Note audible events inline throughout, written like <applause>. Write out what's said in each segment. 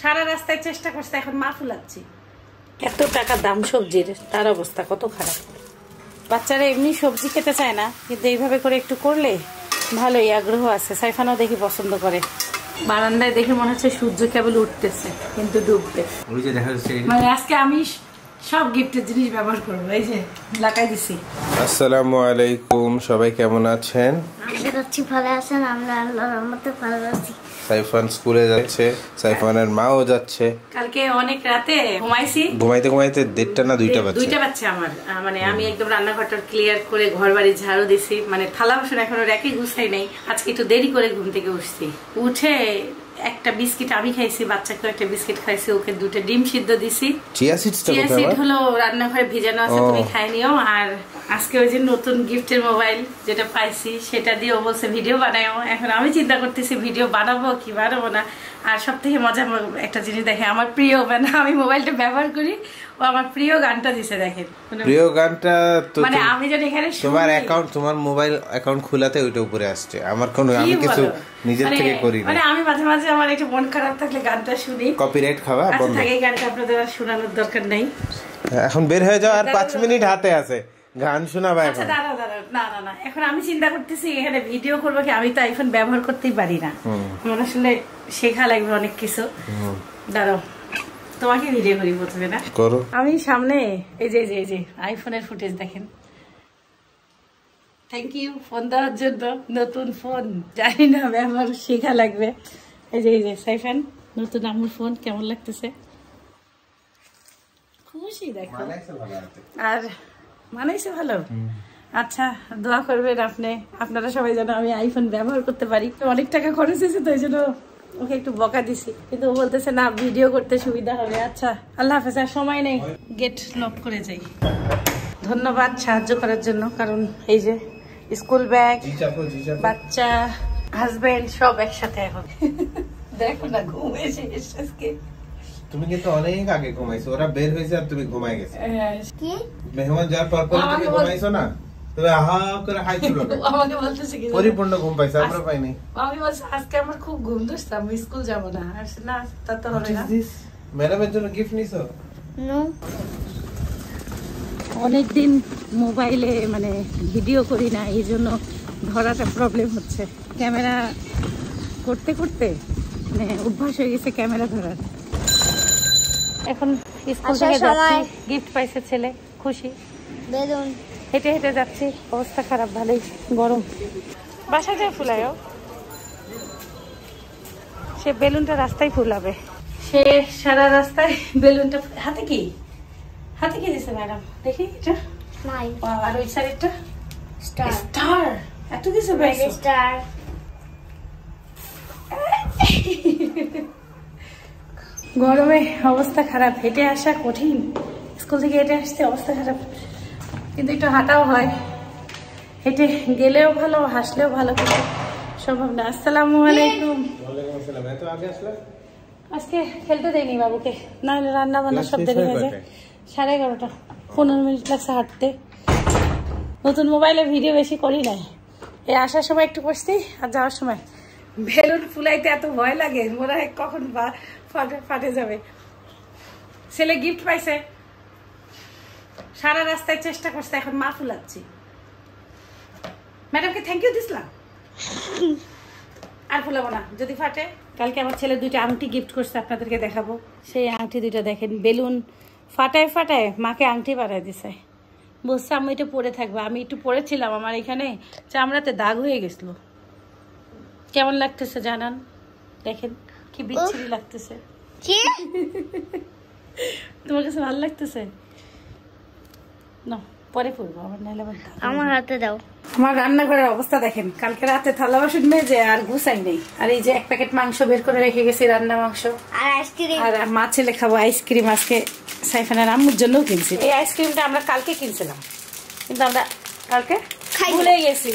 সারা রাস্তায় চেষ্টা করছে এখন মা ফুলাচ্ছি। এত টাকা দাম সবজির তার অবস্থা কত খারাপ। বাচ্চারা এমনি সবজি খেতে চায় না কিন্তু এইভাবে করে একটু করলে ভালোই আগ্রহ আছে। সাইফানও দেখি পছন্দ করে। বারান্দায় দেখে মনে হচ্ছে সূর্য কেবল উঠতেছে কিন্তু ডুববে। ওই যে দেখা যাচ্ছে মানে আজকে আমি সব গিফটের জিনিস ব্যবহার করব এই যে লাগাই দিছি। আসসালামু আলাইকুম সবাই কেমন আছেন? আশা করছি ভালো আছেন আমরা আল্লাহর রহমতে ভালো আছি। সাইফান স্কুলে যাচ্ছে সাইফানের মাও যাচ্ছে। কালকে অনেক রাতে ঘুমাইছি। ঘুমাইতে ঘুমাইতে দেড়টা না দুইটা বাজে দুইটা বাজে আমার মানে আমি একদম রান্নাঘরটা ক্লিয়ার করে ঘর বাড়ি ঝাড়ু দিছি। মানে থালা বাসন এখনও রেখে গুছাই নাই। আজকে একটু দেরি করে ঘুম থেকে উঠছি। উঠে একটা বিস্কিট আমি খাইছি বাচ্চাকে একটা বিস্কিট খাইছি ওকে দুটো ডিম সিদ্ধ দিছি। চিয়া সিডসটা চিয়া সিড হলো রান্নাঘরে ভিজানো আছে তুমি খাই নিও। আর আজকে ওই যে নতুন গিফটের মোবাইল যেটা পাইছি সেটা দিয়ে ও বলছে ভিডিও বানায়ও। এখন আমি চিন্তা করতেছি ভিডিও বানাবো কি বানাবো না। আর সব থেকে মজার একটা জিনিস দেখে আমার প্রিয় মানে আমি মোবাইলটা ব্যবহার করি ও আমার প্রিয় গানটা দিছে দেখেন। প্রিয় গানটা তো মানে আমি যদি এখানে তোমার অ্যাকাউন্ট তোমার মোবাইল অ্যাকাউন্ট খোলাতে ওইটা উপরে আসছে। আমার কোনো আমি কিছু নিজের মানে- থেকে করি না। মানে আমি মাঝে মাঝে আমার একটু মন খারাপ থাকলে গানটা শুনি। কপিরাইট খাওয়া আচ্ছা বন্ধ। থাকে গানটা আপনাদের আর শোনানোর দরকার নেই। এখন বের হয়ে যাও আর পাঁচ মিনিট হাতে আছে। গান শোনাবা আচ্ছা এখন। দাঁড়াও দাঁড়াও না না না। এখন আমি চিন্তা করতেছি এখানে ভিডিও করব কি? আমি তো আইফোন ব্যবহার করতেই পারি না। আমার আসলে শেখা লাগবে অনেক কিছু। দাঁড়াও। তোমাকে ভিডিও করি প্রথমে না? করো। আমি সামনে এই যে এই যে এই যে আইফোনের ফুটেজ দেখেন। থ্যাংক ইউ ফোন দেওয়ার জন্য নতুন ফোন জানি না ব্যবহার শেখা লাগবে। এই যে এই যে সাইফান নতুন আমার ফোন কেমন লাগতেছে? খুশি দেখো। আর মানাইছে ভালো? আচ্ছা দোয়া করবেন আপনি। আপনারা সবাই যেন আমি আইফোন ব্যবহার করতে পারি। তো অনেক টাকা খরচ হয়েছে তো এই জন্য ওকে একটু বকা দিছি কিন্তু ও বলতেছে না ভিডিও করতে সুবিধা হবে। আচ্ছা আল্লাহ হাফেজ আর সময় নেই। গেট লক করে যাই। ধন্যবাদ সাহায্য করার জন্য কারণ এই যে স্কুল ব্যাগ বাচ্চা হাজবেন্ড সব একসাথে এখন। দেখো না ঘুম এসে এসে আজকে তুমি কিন্তু অনেক আগে ঘুমাইছো ওরা বের হয়েছে আর তুমি ঘুমাই গেছে। আহ, কি? মেহমান যাওয়ার পর পর তুমি ঘুমাইছো না? তুমি আহা করে হাই <laughs> আমাকে বলতেছে কি পরিপূর্ণ ঘুম পাইছো আমরা পাইনি। আমি বলছি আজকে আমার খুব ঘুম ধরছে আমি স্কুল যাব না। আর না তা তো হবে না। ম্যাডামের জন্য গিফট নিছো? নো অনেকদিন মোবাইলে মানে ভিডিও করি না এই জন্য ধরাটা প্রবলেম হচ্ছে। ক্যামেরা করতে করতে মানে অভ্যাস হয়ে গেছে ক্যামেরা ধরার। এখন স্কুল থেকে যাচ্ছি গিফট পাইছে ছেলে খুশি। বেলুন। হেঁটে হেঁটে যাচ্ছি। অবস্থা খারাপ ভালোই। গরম। বাসায় যায় ফুলায়ও। সে বেলুনটা রাস্তায় ফুলাবে। সে সারা রাস্তায় বেলুনটা হাতে কি? হাতে কি দিছে ম্যাডাম? দেখি এটা। আর ওই সাইডটা স্টার। স্টার! এত কিছু পাইছো? স্টার। গরমে অবস্থা খারাপ হেঁটে আসা কঠিন। স্কুল থেকে হেঁটে আসতে অবস্থা খারাপ। কিন্তু একটু হাঁটাও হয়। হেঁটে গেলেও ভালো হাসলেও ভালো কিছু সম্ভব না। আসসালামু আলাইকুম। আজকে খেলতে দেয়নি বাবুকে। না হলে রান্না বান্না সব দেরি হয়ে যায়। সাড়ে এগারোটা। পনেরো মিনিট লাগছে হাঁটতে। নতুন মোবাইলে ভিডিও বেশি করি নাই। এই আসার সময় একটু করছি আর যাওয়ার সময়। বেলুন ফুলাইতে এত ভয় লাগে মনে হয় কখন বা- ফাটে ফাটে যাবে। ছেলে গিফট পাইছে। সারা রাস্তায় চেষ্টা করছে এখন মা ফুলাচ্ছি। ম্যাডামকে থ্যাংক ইউ দিসলাম আর ফুলাবো না যদি ফাটে। কালকে আমার ছেলে দুইটা আংটি গিফট করছে আপনাদেরকে দেখাবো। সেই আংটি দুইটা দেখেন বেলুন ফাটায় ফাটায় মাকে আংটি বানায় দিছে। বলছে আমি এটা পরে থাকব। আমি একটু পরেছিলাম আমার এখানে চামড়াতে দাগ হয়ে গেছিল। কেমন লাগতেছে জানান? দেখেন কি বিচ্ছিরি লাগতেছে। তোমার কাছে ভালো লাগতেছে? না পরে পড়ব আমার নাহলে আমার দাগ আমার হাতে দাও। আমার রান্নাঘরের অবস্থা দেখেন কালকে রাতে থালা বাসন মেজে আর গুছাই নেই। আর এই যে এক প্যাকেট মাংস বের করে রেখে গেছি রান্না মাংস। আর আইসক্রিম? আর মা ছেলে খাব আইসক্রিম আজকে সাইফানের আম্মুর জন্যও কিনছি। এই আইসক্রিমটা আমরা কালকে কিনছিলাম। কিন্তু আমরা কালকে। ভুলে গেছি।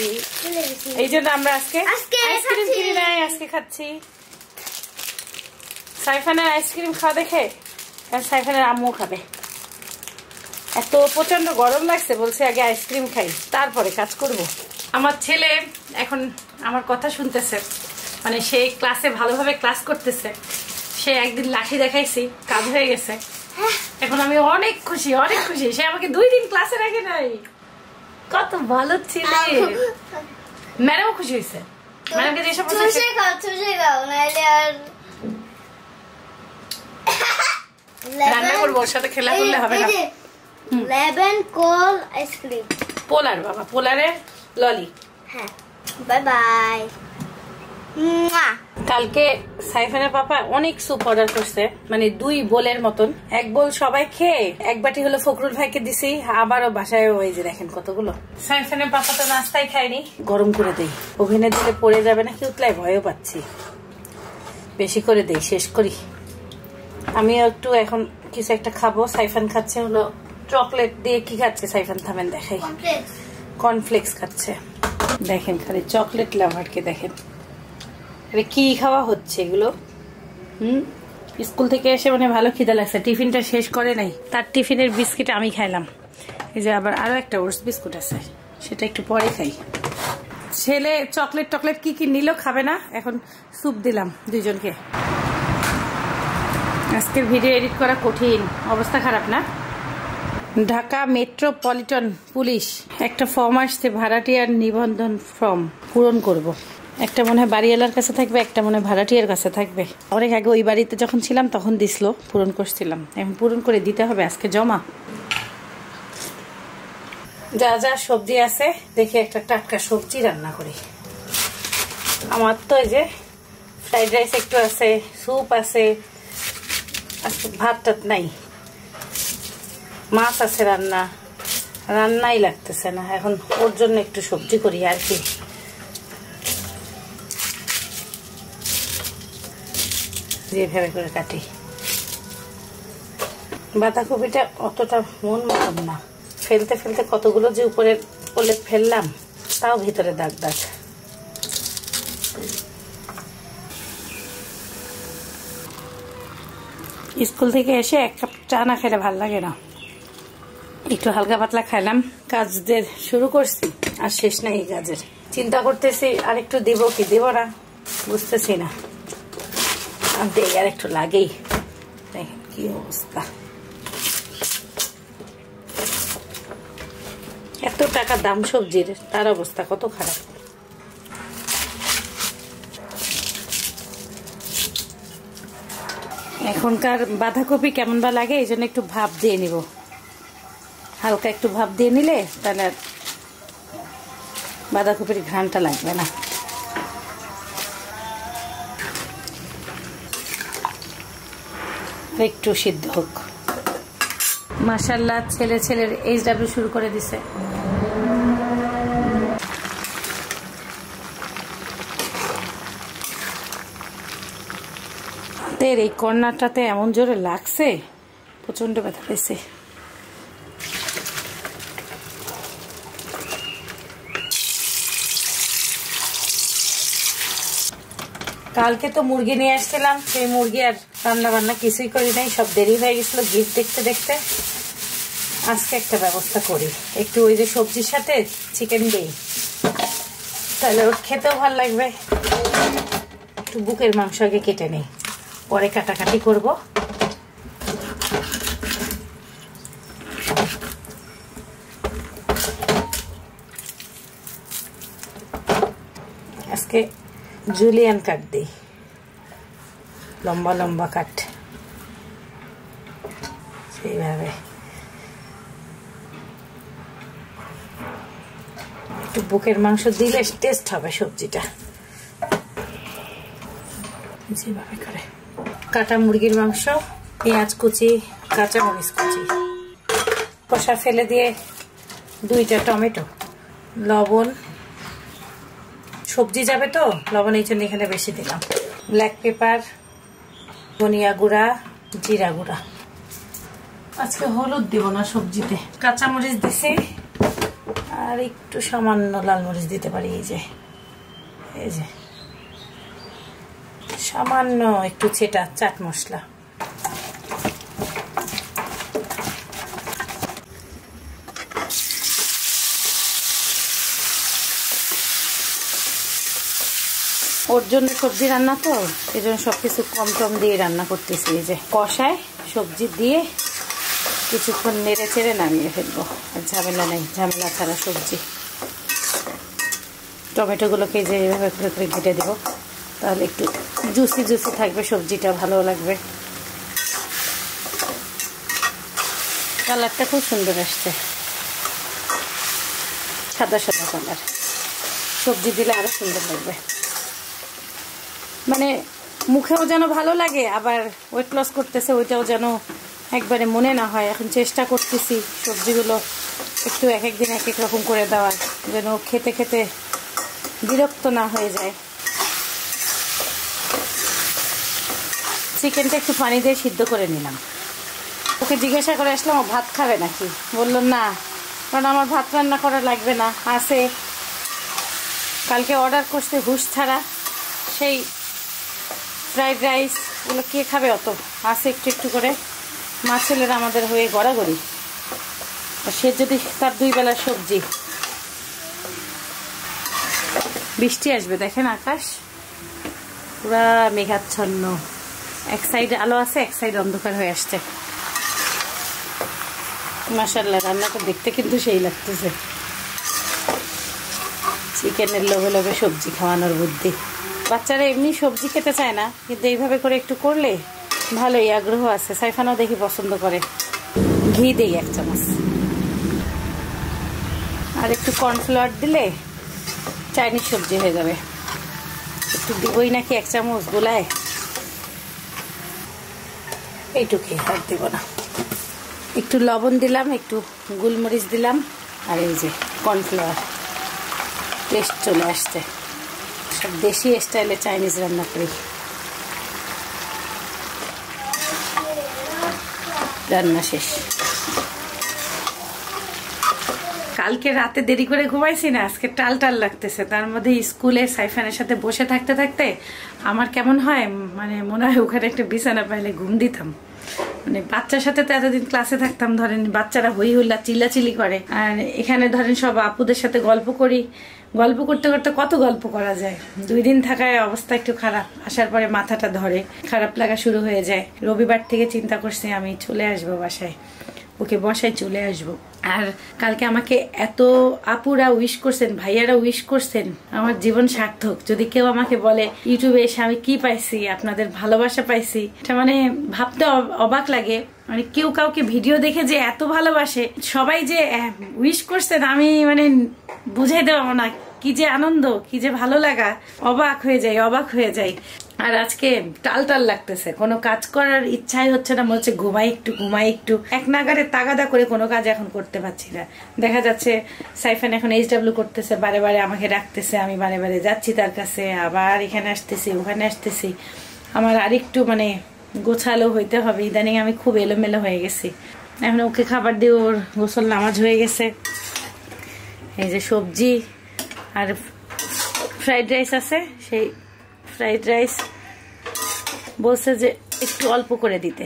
এই জন্য আমরা আজকে আজকে আইসক্রিম। কিনি নাই আজকে খাচ্ছি। সাইফানের আইসক্রিম খাওয়া দেখে আর সাইফানের আম্মু খাবে। এত প্রচণ্ড গরম লাগছে বলছে আগে আইসক্রিম খাই তারপরে কাজ করব। আমার ছেলে এখন আমার কথা শুনতেছে মানে সে ক্লাসে ভালোভাবে ক্লাস করতেছে সে একদিন লাঠি দেখাইছি কাজ হয়ে গেছে। এখন আমি অনেক খুশি অনেক খুশি সে আমাকে দুই দিন ক্লাসে রাখে নাই। কত ভালো ছিলে। ম্যাডামও খুশি হয়েছে। ম্যাডামকে যেসব রান্না করব ওর সাথে খেলা করলে হবে না। লেবেন কোল আইসক্রিম পোলার বাবা পোলারের ললি। হ্যাঁ বাই বাই কালকে সাইফানের পাপা অনেক স্যুপ অর্ডার করছে মানে দুই বোলের মতন। এক বোল সবাই খেয়ে এক বাটি হলো ফখরুল ভাইকে দিছি আবারও বাসায় ওই যে দেখেন কতগুলো। সাইফানের পাপা তো নাস্তাই খায়নি গরম করে দেই। ওভেনে দিলে পড়ে যাবে না কি উতলায় ভয়ও পাচ্ছি। বেশি করে দেই শেষ করি। আমিও একটু এখন কিছু একটা খাব সাইফান খাচ্ছে হলো চকলেট দিয়ে কি খাচ্ছে সাইফান? থামেন দেখাই। কর্নফ্লেক্স। খাচ্ছে। দেখেন খালি চকলেট লাভারকে দেখেন। আরে কি খাওয়া হচ্ছে এগুলো? হুম? স্কুল থেকে এসে মানে ভালো খিদে লাগছে। টিফিনটা শেষ করে নাই। তার টিফিনের বিস্কিট আমি খাইলাম। এই যে আবার আরও একটা ওটস বিস্কুট আছে। সেটা একটু পরে খাই। ছেলে চকলেট টকলেট কি কি নিল খাবে না? এখন স্যুপ দিলাম দুইজনকে। আজকের ভিডিও এডিট করা কঠিন। অবস্থা খারাপ না? ঢাকা মেট্রোপলিটন পুলিশ একটা ফর্ম আসছে, ভাড়াটিয়ার নিবন্ধন ফর্ম পূরণ করব। একটা মনে হয় বাড়িওয়ালার কাছে থাকবে, একটা মনে হয় ভাড়াটিয়ার কাছে থাকবে। অনেক আগে ওই বাড়িতে যখন ছিলাম, তখন দিছিল, পূরণ করছিলাম। এখন পূরণ করে দিতে হবে, আজকে জমা। যা যা সবজি আছে, দেখি একটা টাটকা সবজি রান্না করি। আমার তো এই যে ফ্রাইড রাইস একটু আছে, স্যুপ আছে ভাত টাত নাই। মাছ আছে রান্না। রান্নাই লাগতেছে না। এখন ওর জন্য একটু সবজি করি আর কি। যেভাবে করে কাটি। বাঁধাকপিটা অতটা মন মতন না। ফেলতে ফেলতে কতগুলো যে উপরে পলে ফেললাম, তাও ভিতরে দাগ দাগ। স্কুল থেকে এসে এক কাপ চা না খেলে ভালো লাগে না। একটু হালকা পাতলা খাইলাম। কাজদের শুরু করছি, আর শেষ নাই এই কাজের। চিন্তা করতেছি, আর একটু দিব কি দিব না, বুঝতেছি না। আর দেই, আর একটু লাগেই। দেখেন কি অবস্থা। এত টাকা দাম সবজির, তার অবস্থা কত খারাপ। এখনকার বাঁধাকপি কেমন বা লাগে, এই জন্য একটু ভাব দিয়ে নিব। হালকা একটু ভাব দিয়ে নিলে তাহলে আর বাঁধাকপির ঘ্রাণটা লাগবে না। একটু সিদ্ধ হোক। মাসাল্লাহ ছেলে ছেলের এইচ ডাব্লিউ শুরু করে দিছে। এই কর্নারটাতে এমন জোরে লাগছে প্রচণ্ড ব্যথা পেয়েছে। কালকে তো মুরগি নিয়ে আসছিলাম, সেই মুরগি আর রান্না বান্না কিছুই করি নাই, সব দেরি হয়ে গেছিল গিফট দেখতে দেখতে। আজকে একটা ব্যবস্থা করি। একটু ওই যে সবজির সাথে চিকেন দিই। তাহলে ওর খেতেও ভালো লাগবে। একটু বুকের মাংস আগে কেটে নেই। পরে কাটাকাটি করব। আজকে জুলিয়ান কাট দিই। লম্বা লম্বা কাট। সেইভাবে। একটু বুকের মাংস দিলে টেস্ট হবে সবজিটা। যেভাবে করে। কাটা মুরগির মাংস, পেঁয়াজ কুচি কাঁচা মরিচ কুচি। কষা ফেলে দিয়ে দুইটা টমেটো, লবণ সবজি যাবে তো? লবণ এই জন্য এখানে বেশি দিলাম। ব্ল্যাক পেপার ধনিয়া গুঁড়া জিরা গুঁড়া। আজকে হলুদ দিব না সবজিতে। কাঁচা মরিচ দিছি আর একটু সামান্য লাল মরিচ দিতে পারি এই যে। এই যে। সামান্য একটু ছেটা চাট মশলা। জন্য সবজি রান্না তো এই জন্য সব কিছু কম টম দিয়ে রান্না করতেছি। যে কষায় সবজি দিয়ে কিছুক্ষণ নেড়ে চেড়ে নামিয়ে ফেলব। আর ঝামেলা নেই, ঝামেলা ছাড়া সবজি। টমেটোগুলোকে যে এভাবে করে করে কেটে দেবো, তাহলে একটু জুসি জুসি থাকবে, সবজিটা ভালো লাগবে। কালারটা খুব সুন্দর আসছে। সাদা সাদা কালার। সবজি দিলে আরও সুন্দর লাগবে। মানে মুখেও যেন ভালো লাগে, আবার ওয়েট লস করতেছে, ওইটাও যেন একবারে মনে না হয়। এখন চেষ্টা করতেছি সবজিগুলো একটু এক একদিন এক এক রকম করে দেওয়ার, যেন খেতে খেতে বিরক্ত না হয়ে যায়। চিকেনটা একটু পানি দিয়ে সিদ্ধ করে নিলাম। ওকে জিজ্ঞাসা করে আসলাম ও ভাত খাবে নাকি? বলল, না, কারণ আমার ভাত রান্না করা লাগবে না, আছে। কালকে অর্ডার করতে হুশ ছাড়া, সেই ফ্রাইড রাইস ওগুলো কে খাবে অত? আছে একটু একটু করে। মা ছেলেরা আমাদের হয়ে গড়াগড়ি। সে যদি তার দুই বেলার সবজি। বৃষ্টি আসবে, দেখেন আকাশ। পুরা মেঘাচ্ছন্ন। এক সাইডে আলো আছে, এক সাইড অন্ধকার হয়ে আসছে। মাসাল্লাহ রান্নাটা দেখতে কিন্তু সেই লাগতেছে। চিকেনের লোভে লোভে সবজি খাওয়ানোর বুদ্ধি। বাচ্চারা এমনি সবজি খেতে চায় না, কিন্তু এইভাবে করে একটু করলে ভালোই আগ্রহ আছে। সাইফানও দেখি পছন্দ করে। ঘি দেই এক চামচ। আর একটু কর্নফ্লাওয়ার দিলে চাইনিজ সবজি হয়ে যাবে। একটু দিবই নাকি এক চামচ গোলায়? এইটুকুই, আর দেবো না। একটু লবণ দিলাম, একটু গোলমরিচ দিলাম, আর এই যে কর্নফ্লাওয়ার। টেস্ট চলে আসছে। সব দেশি স্টাইলে চাইনিজ রান্না করি। রান্না শেষ। কালকে রাতে দেরি করে ঘুমাইছি না, আজকে টাল টাল লাগতেছে। তার মধ্যে স্কুলে সাইফানের সাথে বসে থাকতে থাকতে আমার কেমন হয় মানে মনে হয় ওখানে একটা বিছানা পাইলে ঘুম দিতাম। মানে বাচ্চার সাথে তো এতদিন ক্লাসে থাকতাম, ধরেন বাচ্চারা হই হুল্লা, চিল্লাচিল্লি করে। আর এখানে ধরেন সব আপুদের সাথে গল্প করি। গল্প করতে করতে কত গল্প করা যায়? দুই দিন থাকায় অবস্থা একটু খারাপ। আসার পরে মাথাটা ধরে, খারাপ লাগা শুরু হয়ে যায়। রবিবার থেকে চিন্তা করছি আমি চলে আসব বাসায়। ওকে বসায় চলে আসব। আর কালকে আমাকে এত আপুরা উইশ করছেন, ভাইয়ারা উইশ করছেন, আমার জীবন সার্থক। যদি কেউ আমাকে বলে, ইউটিউবে এসে আমি কি পাইছি? আপনাদের ভালোবাসা পাইছি? এটা মানে ভাবতে অবাক লাগে। মানে কেউ কাউকে ভিডিও দেখে যে এত ভালোবাসে, সবাই যে উইশ করছেন, আমি মানে বুঝাই দেওয়া না। কি যে আনন্দ, কি যে ভালো লাগা। অবাক হয়ে যাই, অবাক হয়ে যাই। আর আজকে টাল টাল লাগতেছে। কোনো কাজ করার ইচ্ছাই হচ্ছে না। হচ্ছে ঘুমাই একটু ঘুমাই একটু। এক নাগারে তাগাদা করে কোনো কাজ এখন করতে পারছি না। দেখা যাচ্ছে সাইফান এখন এইচ ডাব্লিউ করতেছে, বারে বারে আমাকে রাখতেছে আমি বারে বারে যাচ্ছি তার কাছে, আবার এখানে আসতেছি, ওখানে আসতেছি। আমার আরেকটু মানে গোছালো হইতে হবে। ইদানিং আমি খুব এলোমেলো হয়ে গেছি। এখন ওকে খাবার দিয়ে ওর গোসল নামাজ হয়ে গেছে। এই যে সবজি আর ফ্রাইড রাইস আছে সেই ফ্রাইড রাইস বলছে যে একটু অল্প করে দিতে।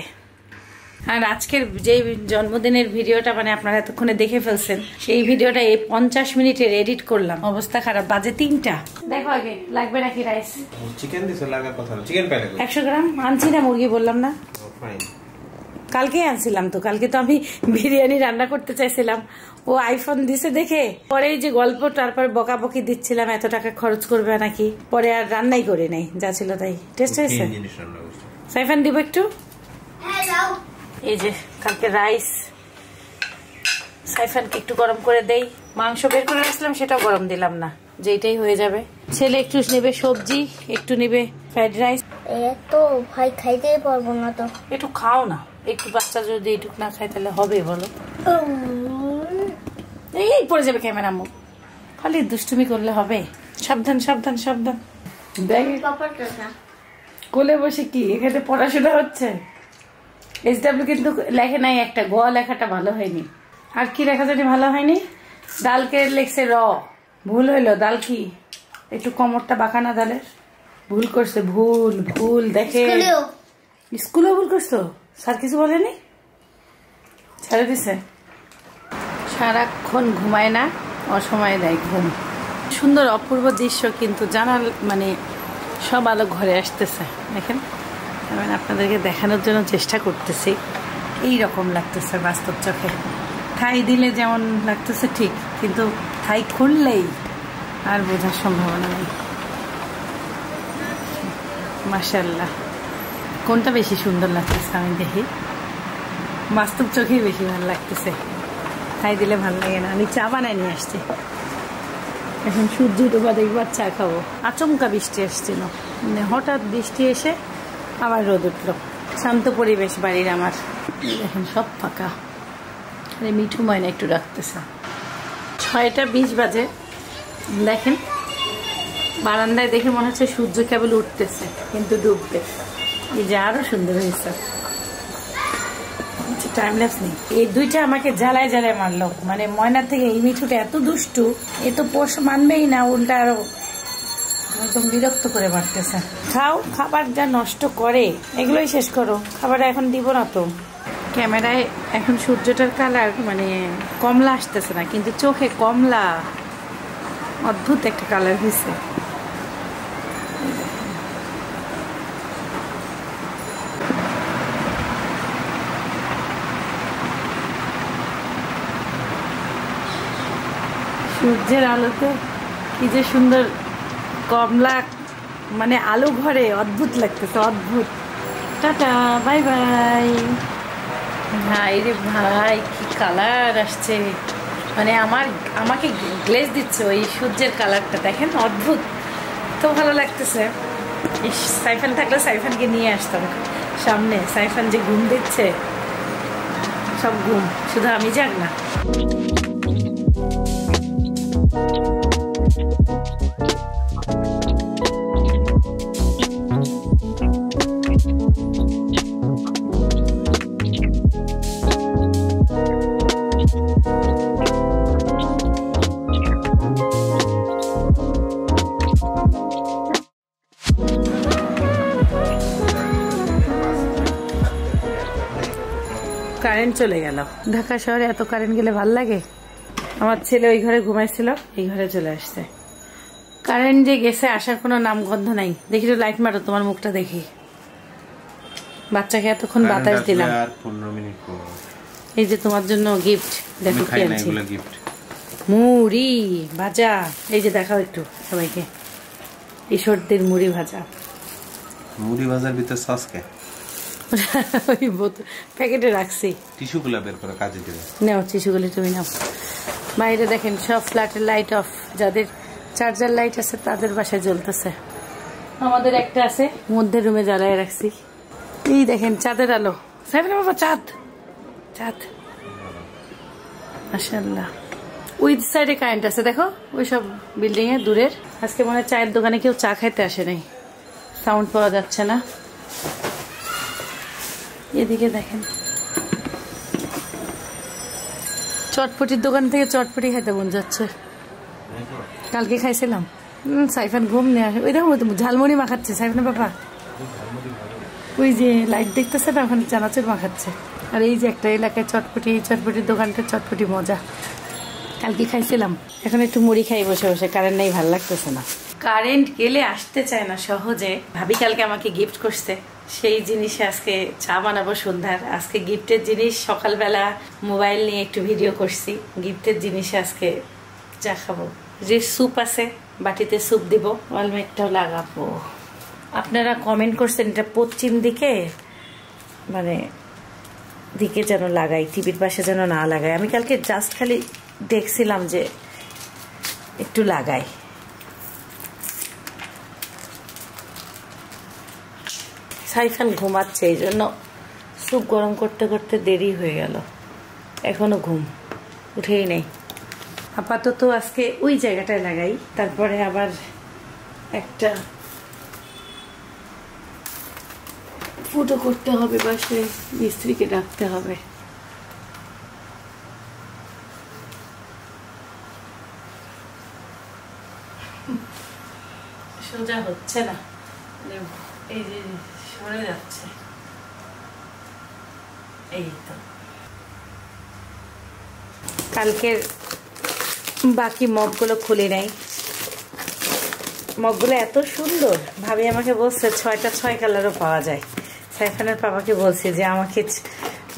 আর আজকের যে জন্মদিনের ভিডিওটা মানে আপনারা এতক্ষণে দেখে ফেলছেন সেই ভিডিওটা এই পঞ্চাশ মিনিটের এডিট করলাম। অবস্থা খারাপ বাজে তিনটা। দেখো আগে লাগবে নাকি রাইস? চিকেন দিছে লাগার কথা চিকেন একশো গ্রাম? আনছি না মুরগি বললাম না। কালকে আনছিলাম তো কালকে তো আমি বিরিয়ানি রান্না করতে চাইছিলাম। ও আইফোন দিছে দেখে? পরে যে গল্প তারপর বকাবকি দিচ্ছিলাম এত টাকা খরচ করবে নাকি? পরে আর রান্নাই করে নাই যা ছিল তাই। টেস্ট হয়েছে? সাইফান দিব একটু? এই যে কালকে রাইস। সাইফানকে একটু গরম করে দেই। মাংস বের করে রাখলাম সেটাও গরম দিলাম না যেটাই হয়ে যাবে। ছেলে একটু নেবে সবজি একটু নেবে ফ্রাইড রাইস। এত ভাই খাইতেই পারব না তো। একটু খাও না একটু বাচ্চা যদি এইটুকু না খায় তাহলে হবে বলো। এই পড়ে যাবে ক্যামেরা মুখ। খালি দুষ্টুমি করলে হবে। সাবধান সাবধান সাবধান। কোলে বসে কি? এখানে পড়াশোনা হচ্ছে? এস ডাব্লিউ কিন্তু লেখে নাই একটা। গ লেখাটা ভালো হয়নি। আর কি লেখা জানি ভালো হয়নি? ডালকে লেখছে র। ভুল হইল। ডাল কি? একটু কোমরটা বাঁকানা ডালের ভুল করছে। ভুল ভুল দেখে। স্কুলেও। স্কুলে ভুল করছ? স্যার কিছু বলেনি? ছেড়ে দিছে। সারাক্ষণ ঘুমায় না, অসময়ে দেয় ঘুম। সুন্দর অপূর্ব দৃশ্য কিন্তু জানাল মানে সব আলো ঘরে আসতেছে। দেখেন আমি আপনাদেরকে দেখানোর জন্য চেষ্টা করতেছি। এই রকম লাগতেছে বাস্তব চোখে। থাই দিলে যেমন লাগতেছে ঠিক, কিন্তু থাই খুললেই আর বোঝার সম্ভাবনা নেই। মাসাল্লাহ কোনটা বেশি সুন্দর লাগতেছে আমি দেখি। বাস্তব চোখেই বেশি ভালো লাগতেছে। খাই দিলে ভালো লাগে না। আমি চা বানাই নিয়ে আসছি। এখন সূর্য ডোবা দেখবার চা খাব। আচমকা বৃষ্টি আসছিল। মানে হঠাৎ বৃষ্টি এসে আবার রোদ উঠল। শান্ত পরিবেশ বাড়ির আমার। দেখেন সব ফাঁকা। আরে মিঠু ময়না একটু রাখতেছে। ছয়টা বিশ বাজে। দেখেন, বারান্দায় দেখে মনে হচ্ছে সূর্য কেবল উঠতেছে, কিন্তু ডুববে। এই যে আরও সুন্দর হয়েছে। টাইম ল্যাপস নেই। এই দুইটা আমাকে জ্বালায় জ্বালায় মারলো। মানে ময়নার থেকে এই মিঠুটা এত দুষ্টু, এ তো পোষ মানবেই না, উল্টা আরও একদম বিরক্ত করে মারতেছে। খাও, খাবার যা নষ্ট করে, এগুলোই শেষ করো। খাবার এখন দিব না তো। ক্যামেরায় এখন সূর্যটার কালার মানে কমলা আসতেছে না, কিন্তু চোখে কমলা। অদ্ভুত একটা কালার হয়েছে। সূর্যের আলোতে কি যে সুন্দর কমলা মানে আলো ঘরে অদ্ভুত লাগতেছে, অদ্ভুত। Tata, bye bye. ভাই রে ভাই, কি কালার আসছে। মানে আমার, আমাকে গ্লেজ দিচ্ছে ওই সূর্যের কালারটা, দেখেন, অদ্ভুত। তো ভালো লাগতেছে। সাইফান থাকলে সাইফানকে নিয়ে আসতাম। সামনে সাইফান যে ঘুম দিচ্ছে, সব ঘুম। শুধু আমি যাক না। চলে গেল। ঢাকা শহরে এত কারেন্ট গেলে ভালো লাগে? আমার ছেলে ওই ঘরে ঘুমাইছিল এই ঘরে চলে আসছে। কারেন্ট যে গেছে আসার কোনো নামগন্ধ নাই। দেখি তো লাইট মারো তোমার মুখটা দেখি। বাচ্চাকে এতক্ষণ বাতাস দিলাম। এই যে তোমার জন্য গিফট দেখো কি আনছি। মুড়ি ভাজা। এই যে দেখাও একটু সবাইকে। ঈশ্বরদের মুড়ি ভাজা। মুড়ি ভাজার ভিতর সস কে? ওই বোতল প্যাকেটে রাখছি। টিস্যু গুলা বের করে কাজে দেবে। নাও শিশুগুলি তুমি নাও। বাইরে দেখেন সব ফ্ল্যাটের লাইট অফ। যাদের চার্জার লাইট আছে তাদের বাসায় জ্বলতেছে। আমাদের একটা আছে মধ্যে রুমে জ্বালায় রাখছি। এই দেখেন চাঁদের আলো। সাইবেন বাবা চাঁদ। চাঁদ। মাশাল্লাহ ওই সাইডে কারেন্ট আছে দেখো। ওই সব বিল্ডিং এ দূরের। আজকে মনে হয় চায়ের দোকানে কেউ চা খাইতে আসে নাই। সাউন্ড পাওয়া যাচ্ছে না। এদিকে দেখেন। চটপটির দোকান থেকে চটপটি খাইতে মন যাচ্ছে। কালকে খাইছিলাম। সাইফান ঘুম নিয়ে ওই দেখো, ঝালমুড়ি মাখাচ্ছে। সাইফান বাবা ওই যে লাইট দেখতেছে না, ওখানে চানাচুর মাখাচ্ছে। আর এই যে একটা এলাকায় চটপটি, এই চটপটির দোকানটা চটপটি মজা। কালকে খাইছিলাম। এখন একটু মুড়ি খাই বসে বসে, কারেন্ট নেই, ভালো লাগতেছে না। কারেন্ট গেলে আসতে চায় না সহজে। ভাবি কালকে আমাকে গিফট করছে। সেই জিনিসে আজকে চা বানাবো সন্ধ্যার। আজকে গিফটের জিনিস, সকালবেলা মোবাইল নিয়ে একটু ভিডিও করছি। গিফটের জিনিসে আজকে চা খাব। যে স্যুপ আছে, বাটিতে স্যুপ দিব। ওয়ালমেটটাও লাগাবো। আপনারা কমেন্ট করছেন এটা পশ্চিম দিকে? মানে দিকে যেন লাগাই, টিভির পাশে যেন না লাগাই। আমি কালকে জাস্ট খালি দেখছিলাম যে একটু লাগাই। সাইফান ঘুমাচ্ছে, এই জন্য স্যুপ গরম করতে করতে দেরি হয়ে গেল। এখনও ঘুম, উঠেই নেই। আপাতত আজকে ওই জায়গাটায় লাগাই, তারপরে আবার একটা ফুটো করতে হবে বা সে মিস্ত্রিকে ডাকতে হবে। সোজা হচ্ছে না। এই যে সরে যাচ্ছে। এই তো। কালকের বাকি মগগুলো খুলে নেই। মগগুলো এত সুন্দর। ভাবি আমাকে বলছে, ছয়টা ছয় কালারও পাওয়া যায়। সাইফানের বাবাকে বলছি যে, আমাকে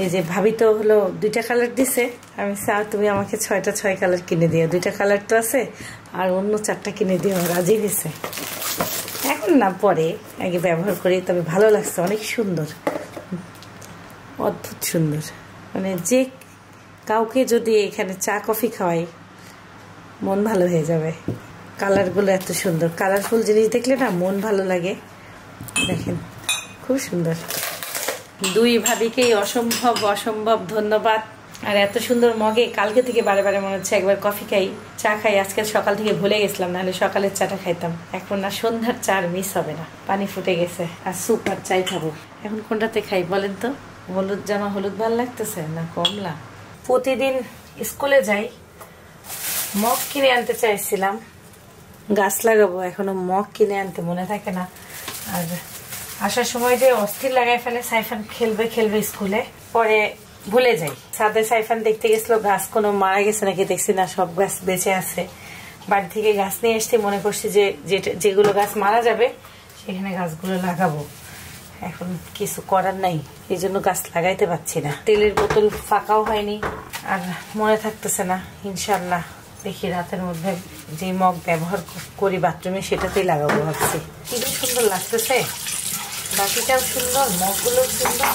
এই যে ভাবি তো হলো দুইটা কালার দিছে। আমি স্যার তুমি আমাকে ছয়টা ছয় কালার কিনে দিও। দুইটা কালার তো আছে, আর অন্য চারটা কিনে দিও। রাজি হয়েছে। না পরে, আগে ব্যবহার করি, তবে ভালো লাগছে, অনেক সুন্দর। অদ্ভুত সুন্দর। মানে যে কাউকে যদি এখানে চা, কফি খাওয়াই, মন ভালো হয়ে যাবে। কালারগুলো এত সুন্দর। কালারফুল জিনিস দেখলে না মন ভালো লাগে। দেখেন, খুব সুন্দর। দুই ভাবিকেই অসম্ভব অসম্ভব ধন্যবাদ। আর এত সুন্দর মগে কালকে থেকে বারে বারে মনে হচ্ছে একবার কফি খাই, চা খাই। আজকে সকাল থেকে ভুলে গেছিলাম, নাহলে সকালের চাটা খাইতাম। এখন না সন্ধ্যার চা আর মিস হবে না। পানি ফুটে গেছে। আর স্যুপ আর চাই খাব। এখন কোনটাতে খাই বলেন তো? হলুদ জামা হলুদ ভালো লাগতেছে না কমলা? প্রতিদিন স্কুলে যাই, মগ কিনে আনতে চাইছিলাম। গাছ লাগাবো, এখনও মগ কিনে আনতে মনে থাকে না। আর আসার সময় যে অস্থির লাগাই ফেলে, সাইফান খেলবে খেলবে স্কুলে। পরে ভুলে যাই। সাথে সাইফান দেখতে গেছিল, গাছ কোনো মারা গেছে নাকি দেখছি না, সব গাছ বেঁচে আছে। বাড়ি থেকে গাছ নিয়ে এসতে মনে করছি যে যেগুলো গাছ মারা যাবে, সেখানে গাছগুলো লাগাবো। এখন কিছু করার নাই, এই জন্য গাছ লাগাইতে পারছি না। তেলের বোতল ফাঁকাও হয়নি, আর মনে থাকতেছে না, ইনশাল্লাহ। দেখি রাতের মধ্যে যে মগ ব্যবহার করি বাথরুমে, সেটাতেই লাগাবো ভাবছি। কি সুন্দর লাগতেছে। বাকিটাও সুন্দর মগগুলো সুন্দর।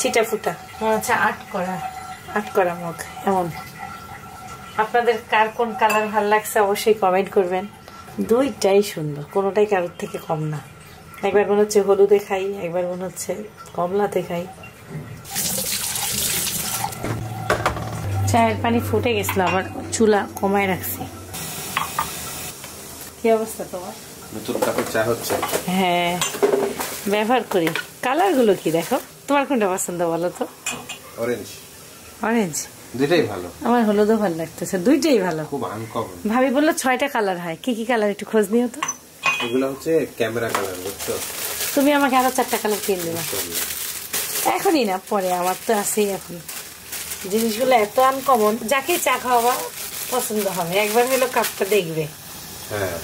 চিটা ফুটা। মনে হচ্ছে আট করা। আট করা মগ এমন। আপনাদের কার কোন কালার ভালো লাগছে অবশ্যই কমেন্ট করবেন। দুইটাই সুন্দর কোনোটাই কারোর থেকে কম না। একবার মনে হচ্ছে হলুদে খাই একবার মনে হচ্ছে কমলাতে খাই। চায়ের পানি ফুটে গেছিল আবার চুলা কমায় রাখছি। কি অবস্থা তোমার? নতুন কাপের চা হচ্ছে। হ্যাঁ ব্যবহার করি। কালারগুলো কি দেখো? তোমার কোনটা পছন্দ বলো তো? অরেঞ্জ অরেঞ্জ দুইটাই ভালো। আমার হলুদও ভালো লাগতেছে দুইটাই ভালো। খুব আনকমন ভাবি বলল ছয়টা কালার হয় কি কি কালার একটু খোঁজ নিও তো। এগুলো হচ্ছে ক্যামেরা কালার বুঝছ? তুমি আমাকে আরও চারটা কালার কিনে দেবা। এখনই না পরে আমার তো আছেই এখন। জিনিসগুলো এত আনকমন যাকে চা খাওয়া পছন্দ হবে একবার হলো কাপটা দেখবে। হ্যাঁ।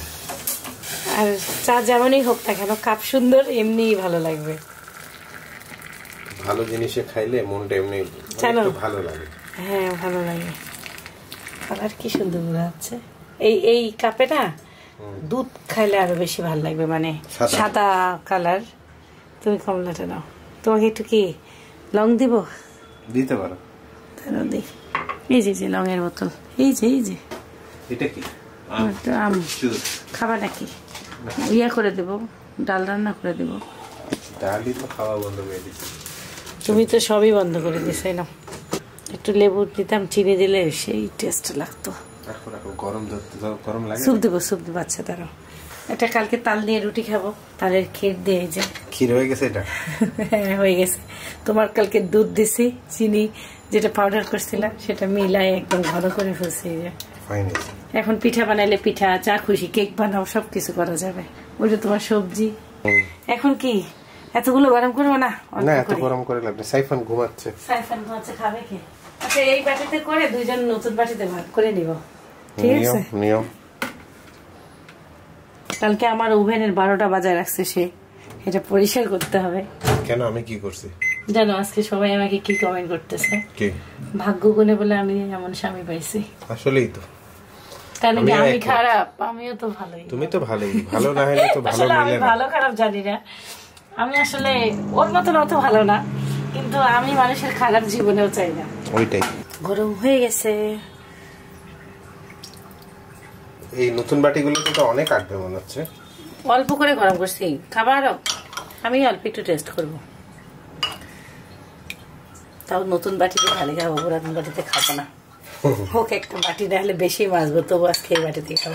আর চা যেমনই হোক না কেন কাপ সুন্দর এমনিই ভালো লাগবে। ভালো জিনিসে খাইলে মনটা এমনি? একটু ভালো লাগে। হ্যাঁ ভালো লাগে। কালার কি সুন্দর বোঝা যাচ্ছে এই এই কাপে না দুধ খাইলে আরও বেশি ভালো লাগবে মানে সাদা। কালার। তুমি কমলাটা নাও। তোমাকে একটু কি লং দিব? দিতে পারো। তাহলে দিই এই যে যে লংয়ের বোতল। এই যে এই যে। এটা কি? আম, খাবা নাকি? ইয়া করে দেব ডাল রান্না করে দেব। ডালই তো খাওয়া বন্ধ করে দিচ্ছি। তুমি তো সবই বন্ধ করে দিছে না একটু লেবু দিতাম চিনি দিলে সেই টেস্ট লাগতো। গরম গরম লাগে স্যুপ দেবো স্যুপ দেবো আচ্ছা তারও এটা কালকে তাল দিয়ে রুটি খাব তালের ক্ষীর দিয়ে যে। ক্ষীর হয়ে গেছে এটা? হ্যাঁ হয়ে গেছে। তোমার কালকে দুধ দিছি চিনি যেটা পাউডার করছিলাম সেটা মিলাই একদম ঘন করে ফেলছি যে। এখন পিঠা বানাইলে পিঠা চা খুশি কেক বানাও সব কিছু করা যাবে। ওইটা তোমার সবজি। এখন কি? এতগুলো গরম করব না না এত গরম করে লাগবে সাইফান ঘুমাচ্ছে। সাইফান হচ্ছে খাবে কি? আচ্ছা এই বাটিতে করে দুইজন নতুন বাটিতে ভাগ করে নিব। ঠিক আছে? নিয়ম কালকে আমার ওভেনের বারোটা বাজায় রাখছে সে। এটা পরিষ্কার করতে হবে। কেন আমি কি করছি? জানো আজকে সবাই আমাকে কি কমেন্ট করতেছে? কি? ভাগ্য গুণে বলে আমি এমন স্বামী পাইছি। আসলেই তো। কারণ কি আমি খারাপ? আমিও তো ভালোই। তুমি তো ভালোই। ভালো না হলে তো ভালো আমি মিলে না। ভালো খারাপ জানি না। আমি আসলে ওর মতন অত ভালো না কিন্তু আমি মানুষের খারাপ জীবনেও চাই না। ওইটাই। গরম হয়ে গেছে। এই নতুন বাটিগুলো তো অনেক আটবে মনে হচ্ছে। অল্প করে গরম করছি। খাবারও। আমি অল্প একটু টেস্ট করব। তাও নতুন বাটিতে ভালো খাব পুরাতন বাটিতে খাব না। হোক একটা বাটি না হলে বেশি মাছবো তবু আজকে এই বাটিতে খাব।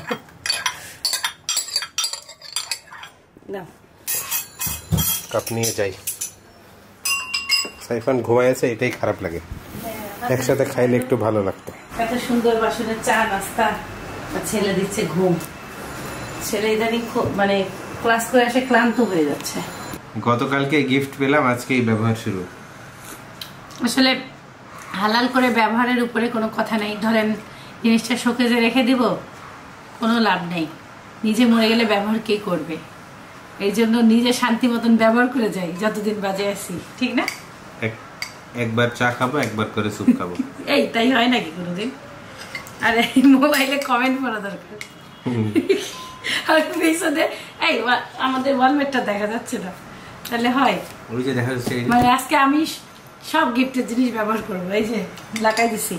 না কাপ নিয়ে যাই। সাইফান ঘুমাইছে এটাই খারাপ লাগে। একসাথে খাইলে একটু ভালো লাগতো। এত সুন্দর বাসনে চা নাস্তা আর ছেলে দিচ্ছে ঘুম। ছেলে ইদানিং খুব- মানে ক্লাস করে এসে ক্লান্ত হয়ে যাচ্ছে। গতকালকে গিফট পেলাম আজকেই ব্যবহার শুরু। আসলে হালাল করে ব্যবহারের উপরে কোনো কথা নেই। ধরেন জিনিসটা শোকেজে রেখে দিব কোনো লাভ নেই। নিজে মরে গেলে ব্যবহার কে করবে? এই জন্য নিজে শান্তি মতন ব্যবহার করে যাই যতদিন বাজে আছি। ঠিক না? একবার চা খাব একবার করে স্যুপ খাব। <laughs> এই তাই হয় নাকি কোনোদিন? আর এই মোবাইলে কমেন্ট করা দরকার। <laughs> আর পিছনে এই আমাদের ওয়ালমেটটা দেখা যাচ্ছে না। তাহলে হয়। ওই যে দেখা যাচ্ছে মানে আজকে আমি সব গিফটের জিনিস ব্যবহার করব এই যে লাগাই দিছি।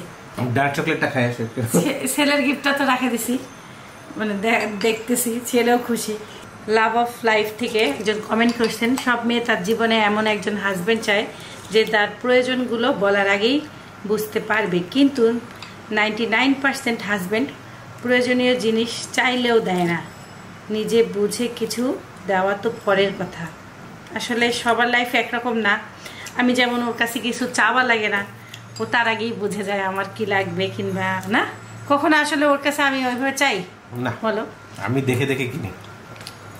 ডার্ক চকলেটটা খাই আসে। ছেলের গিফটটা তো রাখে দিছি। মানে দেখতেছি ছেলেও খুশি। লাভ অফ লাইফ থেকে একজন কমেন্ট করছেন সব মেয়ে তার জীবনে এমন একজন হাজবেন্ড চায় যে তার প্রয়োজনগুলো বলার আগেই বুঝতে পারবে। কিন্তু নাইনটি নাইন পার্সেন্ট হাজব্যান্ড প্রয়োজনীয় জিনিস চাইলেও দেয় না। নিজে বুঝে কিছু দেওয়া তো পরের কথা। আসলে সবার লাইফ একরকম না। আমি যেমন ওর কাছে কিছু চাওয়া লাগে না ও তার আগেই বুঝে যায় আমার কি লাগবে কিংবা না? কখনো আসলে ওর কাছে আমি ওইভাবে চাই? না। বলো। আমি দেখে দেখে কিনি।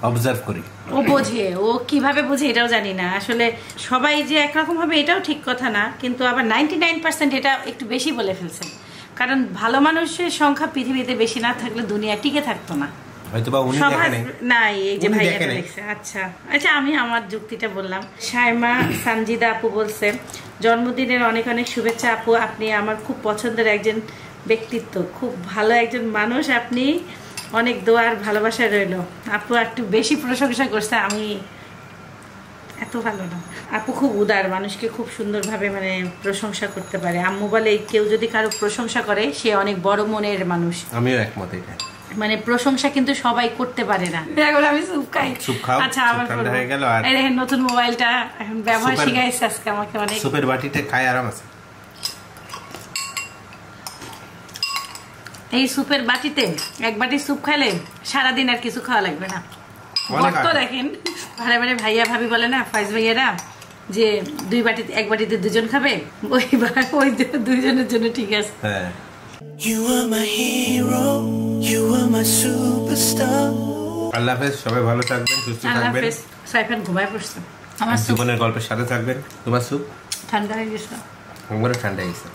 অবজার্ভ করি। ও বোঝে ও কীভাবে বোঝে এটাও জানি না। আসলে সবাই যে একরকম হবে এটাও ঠিক কথা না কিন্তু আবার নাইনটি নাইন পার্সেন্ট এটা একটু বেশি বলে ফেলছেন কারণ ভালো মানুষের সংখ্যা পৃথিবীতে বেশি না থাকলে দুনিয়া টিকে থাকতো না। হয়তো বা উনি দেখেন হাস- না এই যে ভাইয়াটা দেখছে। আচ্ছা আচ্ছা আমি আমার যুক্তিটা বললাম। সাইমা সানজিদা আপু বলছে জন্মদিনের অনেক অনেক শুভেচ্ছা আপু আপনি আমার খুব পছন্দের একজন ব্যক্তিত্ব খুব ভালো একজন মানুষ আপনি। অনেক দোয়ার ভালোবাসা রইল। আপু একটু বেশি প্রশংসা করছে আমি এত ভালো না। আপু খুব উদার মানুষকে খুব সুন্দরভাবে মানে প্রশংসা করতে পারে। আম্মু বলে কেউ যদি কারও প্রশংসা করে সে অনেক বড় মনের মানুষ। আমিও একমত এটা মানে প্রশংসা কিন্তু সবাই করতে পারে না। <laughs> এখন আমি স্যুপ খাই। খাও, আচ্ছা আবার হয়ে গেল আর- এই নতুন মোবাইলটা এখন ব্যবহার শিখাইছে আজকে আমাকে অনেক। সুপের বাটিতে খায় আরাম আছে। এই স্যুপের বাটিতে এক বাটি স্যুপ খাইলে সারাদিন আর কিছু খাওয়া লাগবে না। অনেক গর্ত দেখেন ভাড়া ভাড়া ভাইয়া ভাবি বলে না ফাইজ ভাইয়ারা যে দুই বাটিতে এক বাটিতে দুজন খাবে ওই ওই দুইজনের জন্য ঠিক আছে। হ্যাঁ। You are my hero, you are my superstar. আল্লাহ হাফেজ সবাই ভালো থাকবেন সুস্থ থাকবেন। সাইফান ঘুমায় পড়ছে। আমার জীবনের গল্পের সাথে থাকবেন। তোমার স্যুপ ঠান্ডা হয়ে গেছে। আমারও ঠান্ডা গেছে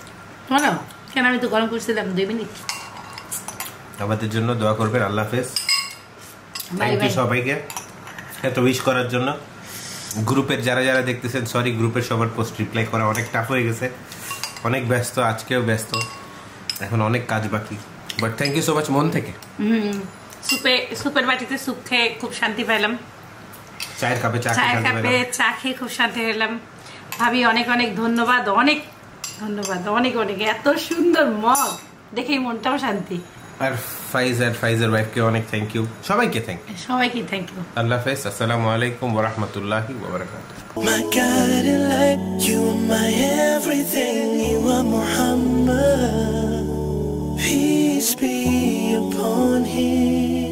কেন আমি তো গরম করছিলাম দুই মিনিট। আমাদের জন্য দোয়া করবেন আল্লাহ হাফেজ। থ্যাংক ইউ সবাইকে এত উইশ করার জন্য। গ্রুপের যারা যারা দেখতেছেন সরি গ্রুপের সবার পোস্ট রিপ্লাই করা অনেক টাফ হয়ে গেছে। অনেক ব্যস্ত আজকেও ব্যস্ত। এখন অনেক কাজ বাকি। But thank you so much মন থেকে। সুপে সুপের বাটিতে স্যুপ খেয়ে খুব শান্তি পেলাম চায়ের কাপে চা চায়ের কাপে চা খেয়ে খুব শান্তি পেলাম ভাবি অনেক অনেক ধন্যবাদ অনেক ধন্যবাদ অনেক অনেক। এত সুন্দর মগ দেখেই মনটাও শান্তি। আর ফাইজ আর ফাইজের ওয়াইফকে অনেক থ্যাংক ইউ সবাইকে থ্যাংক ইউ সবাইকে থ্যাংক ইউ আল্লাহ হাফেজ আসসালামু আলাইকুম ওয়া রাহমাতুল্লাহি ওয়া বারাকাতুহু My God, I like you are my everything, you are Muhammad. Peace be upon him.